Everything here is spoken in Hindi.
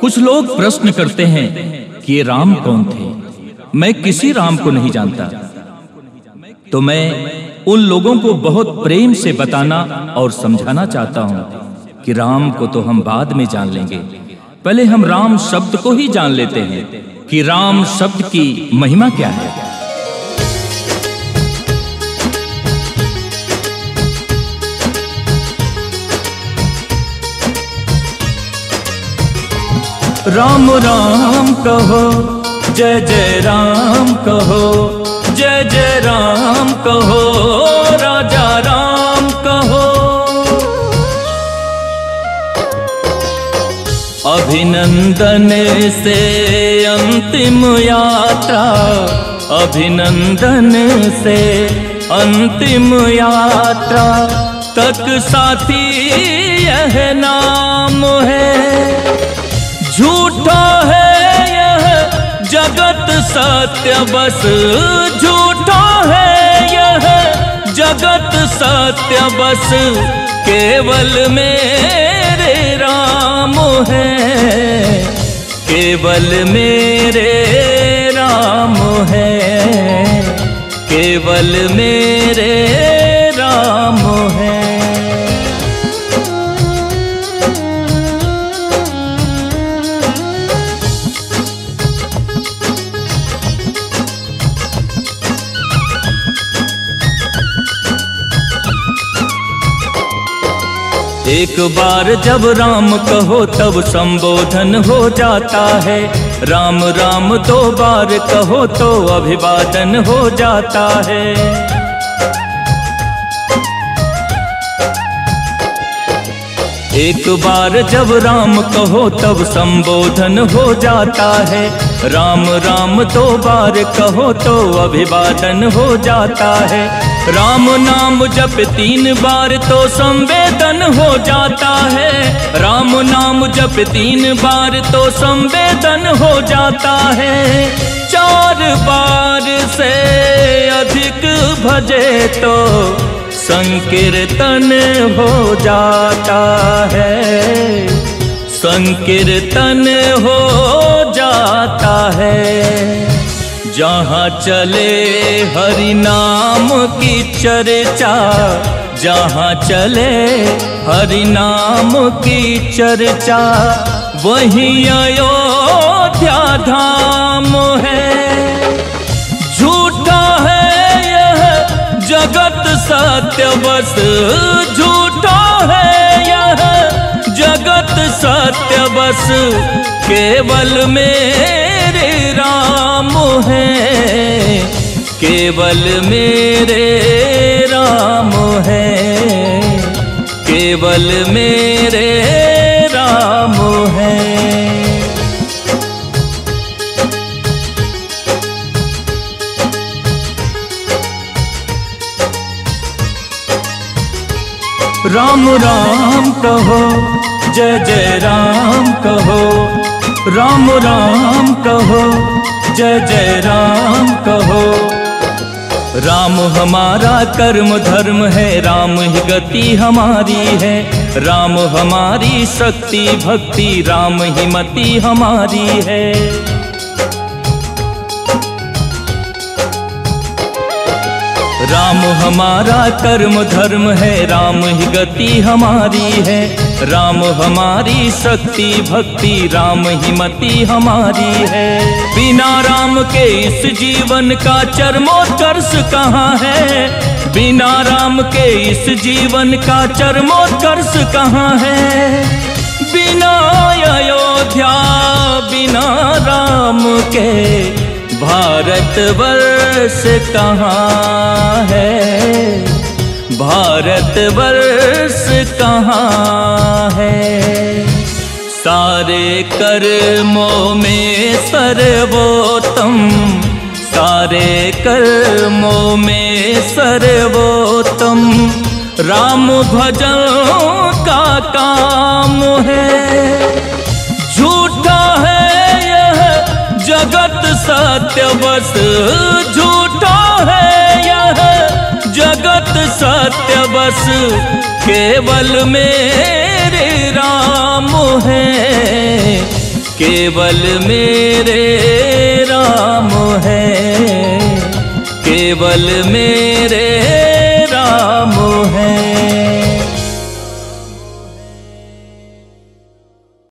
कुछ लोग प्रश्न करते हैं कि ये राम कौन थे? मैं किसी राम को नहीं जानता। तो मैं उन लोगों को बहुत प्रेम से बताना और समझाना चाहता हूँ कि राम को तो हम बाद में जान लेंगे। पहले हम राम शब्द को ही जान लेते हैं कि राम शब्द की महिमा क्या है? राम राम कहो, जय जय राम कहो, जय जय राम कहो, राजा राम कहो। अभिनंदन से अंतिम यात्रा, अभिनंदन से अंतिम यात्रा, तक साथी यह है झूठा है यह जगत सत्य, बस झूठा है यह जगत सत्य, बस केवल मेरे राम है। केवल मेरे राम है, केवल मेरे एक बार जब राम कहो, तब संबोधन हो जाता है। राम राम दो बार कहो तो अभिवादन हो जाता है। एक बार जब राम कहो, तब संबोधन हो जाता है। राम राम दो बार कहो तो अभिवादन हो जाता है। राम नाम जप तीन बार तो संवेदन हो जाता है। राम नाम जप तीन बार तो संवेदन हो जाता है। चार बार से अधिक भजे तो संकीर्तन हो जाता है। संकीर्तन हो जाता है। जहाँ चले हरि नाम की चर्चा, जहाँ चले हरि नाम की चर्चा, वही अयोध्या धाम है। झूठा है यह जगत सत्य बस झूठा है यह जगत सत्य बस केवल राम है, केवल मेरे राम है, केवल मेरे राम है। राम राम कहो, जय जय राम कहो राम राम कहो, जय जय राम कहो। राम हमारा कर्म, धर्म है, राम ही गति हमारी है। राम हमारी शक्ति, भक्ति, राम ही मति हमारी है। राम हमारा कर्म, धर्म है, राम ही गति हमारी है। राम हमारी शक्ति भक्ति, राम ही मति हमारी है। बिना राम के इस जीवन का चरमोत्कर्ष कहाँ है? बिना राम के इस जीवन का चरमोत्कर्ष कहाँ है? बिना अयोध्या, बिना राम के भारत वर्ष कहाँ है? भारत वर्ष कहाँ है? सारे कर्मों में सर्वोत्तम, सारे कर्मों में सर्वोत्तम। राम भजन का काम है। झूठा है यह जगत सत्य बस झूठा सत्य बस केवल मेरे राम है। केवल मेरे राम है। केवल मेरे